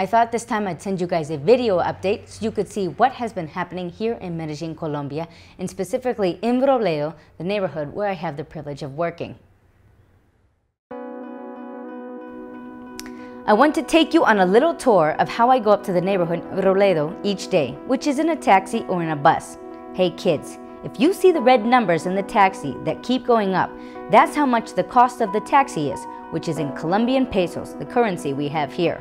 I thought this time I'd send you guys a video update so you could see what has been happening here in Medellin, Colombia, and specifically in Robledo, the neighborhood where I have the privilege of working. I want to take you on a little tour of how I go up to the neighborhood Robledo each day, which is in a taxi or in a bus. Hey kids, if you see the red numbers in the taxi that keep going up, that's how much the cost of the taxi is, which is in Colombian pesos, the currency we have here.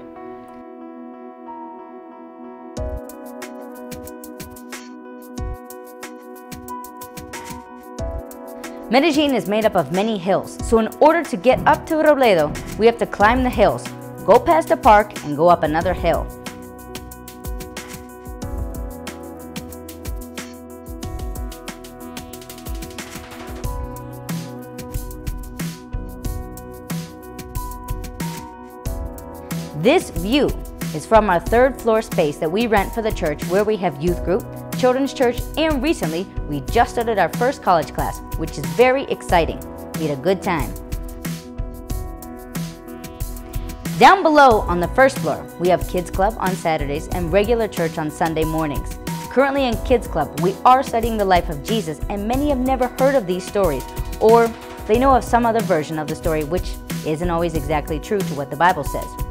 Medellin is made up of many hills, so in order to get up to Robledo, we have to climb the hills, go past the park, and go up another hill. This view is from our third floor space that we rent for the church where we have youth group, children's church, and recently we just started our first college class, which is very exciting. We had a good time. Down below on the first floor, we have Kids Club on Saturdays and regular church on Sunday mornings. Currently in Kids Club, we are studying the life of Jesus and many have never heard of these stories or they know of some other version of the story which isn't always exactly true to what the Bible says.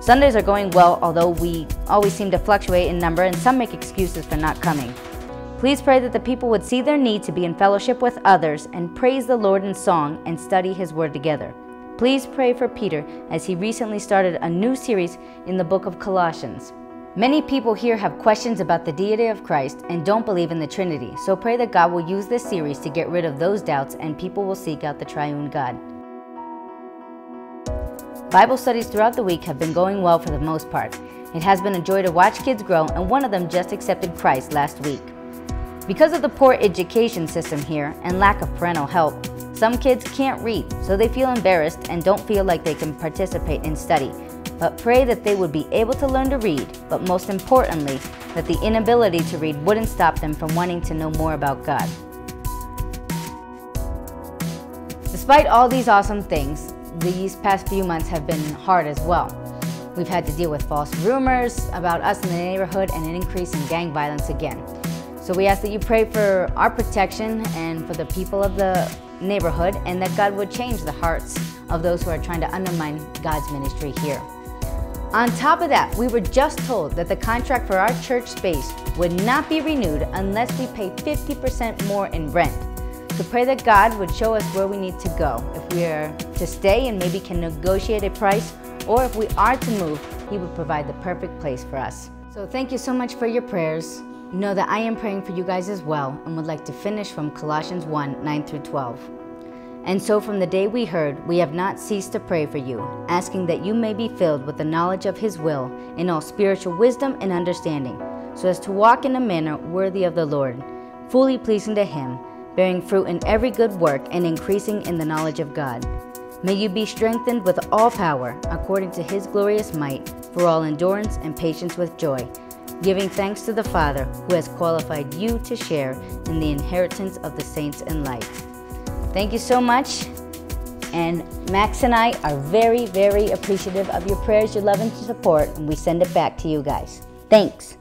Sundays are going well, although we always seem to fluctuate in number and some make excuses for not coming. Please pray that the people would see their need to be in fellowship with others and praise the Lord in song and study His Word together. Please pray for Peter as he recently started a new series in the book of Colossians. Many people here have questions about the deity of Christ and don't believe in the Trinity, so pray that God will use this series to get rid of those doubts and people will seek out the triune God. Bible studies throughout the week have been going well for the most part. It has been a joy to watch kids grow, and one of them just accepted Christ last week. Because of the poor education system here and lack of parental help, some kids can't read, so they feel embarrassed and don't feel like they can participate in study. But pray that they would be able to learn to read, but most importantly, that the inability to read wouldn't stop them from wanting to know more about God. Despite all these awesome things, these past few months have been hard as well. We've had to deal with false rumors about us in the neighborhood and an increase in gang violence again. So we ask that you pray for our protection and for the people of the neighborhood and that God would change the hearts of those who are trying to undermine God's ministry here. On top of that, we were just told that the contract for our church space would not be renewed unless we pay 50% more in rent. So pray that God would show us where we need to go. If we are to stay and maybe can negotiate a price, or if we are to move, He would provide the perfect place for us. So thank you so much for your prayers. Know that I am praying for you guys as well and would like to finish from Colossians 1 9 through 12. And so from the day we heard, we have not ceased to pray for you, asking that you may be filled with the knowledge of His will in all spiritual wisdom and understanding, so as to walk in a manner worthy of the Lord, fully pleasing to Him bearing fruit in every good work and increasing in the knowledge of God. May you be strengthened with all power, according to his glorious might, for all endurance and patience with joy, giving thanks to the Father who has qualified you to share in the inheritance of the saints in light. Thank you so much. And Max and I are very, very appreciative of your prayers, your love, and support, and we send it back to you guys. Thanks.